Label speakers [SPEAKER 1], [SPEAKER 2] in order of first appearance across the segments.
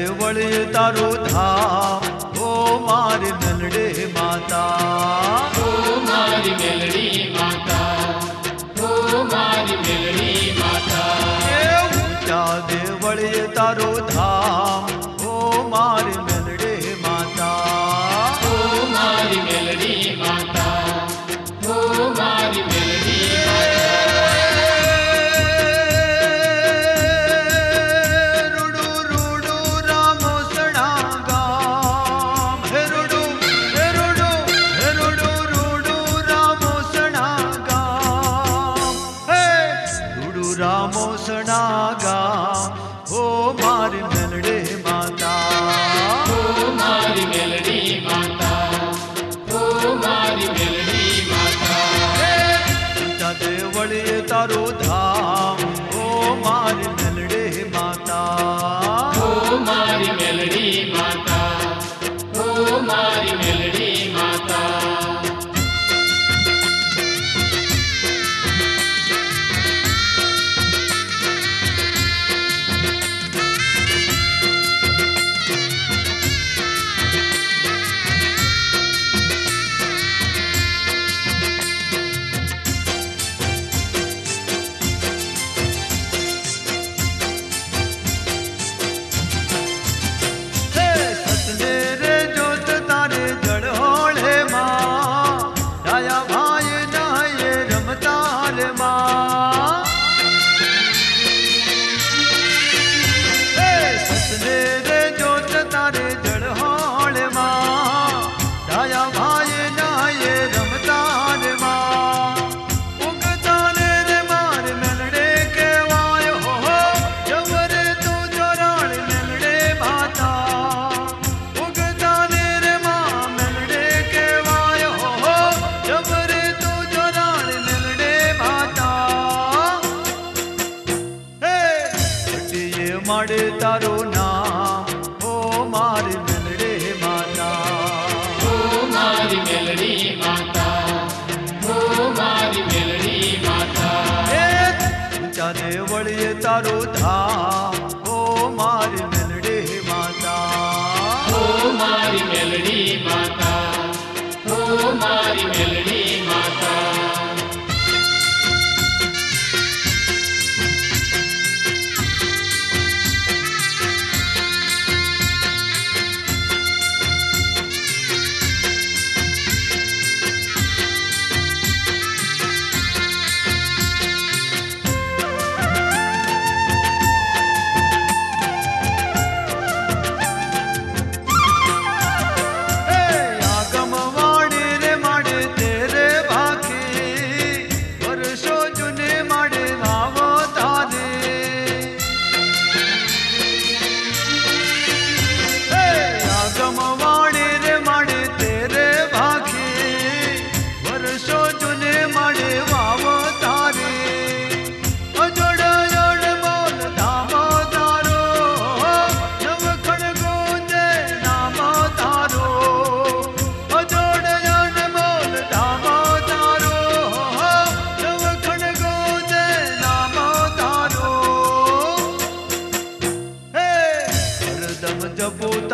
[SPEAKER 1] વળે તારું ધામ ઓ મારી મેલડે માતા
[SPEAKER 2] ઓ મારી મેલડી માતા ઓ મારી મેલડી માતા
[SPEAKER 1] એ ઊંચા દે વળે તારું ધામ रामो सणागा हो मारी मेलडे माता। हो मारी मेलडी माता हो मारी मेलडी माता। सीता देवळे तारो धाम
[SPEAKER 2] हो मारी मेलडे माता। हो मारी मेलडी माता
[SPEAKER 1] हो मारी તારે જળહોળે માં ડાયા ભાઈ નાયે રમતા રે માં ઉગતા ને રે માર મેલડે કેવાય હો જવરે તું જોરાળ મેલડે માતા ઉગતા ને રે માં મેલડે કેવાય હો જવરે તું જોરાળ મેલડે માતા હે ઘટીએ માડે તારું નામ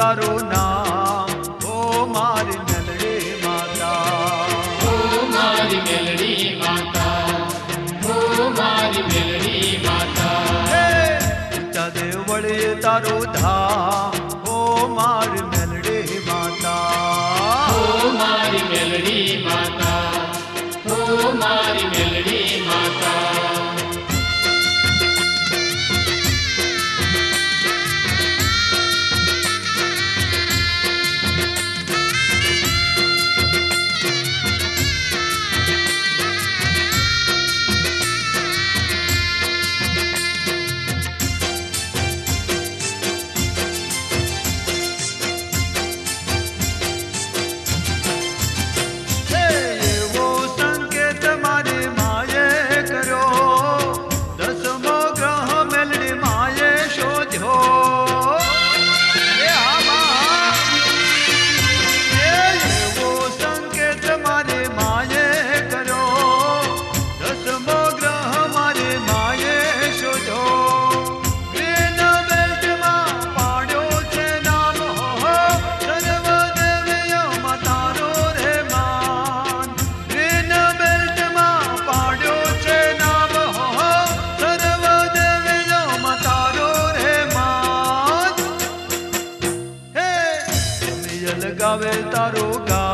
[SPEAKER 2] तारो नाम ओ मारी मेलड़ी
[SPEAKER 1] माता। ओ मारी मेलड़ी माता ओ मारी मेलड़ी माता। इष्टा
[SPEAKER 2] देवड़े तारो धाम ओ मारी मेलड़ी माता। ओ
[SPEAKER 1] मारी मेलड़ी माता ओ मारी मेलड़ी cerca.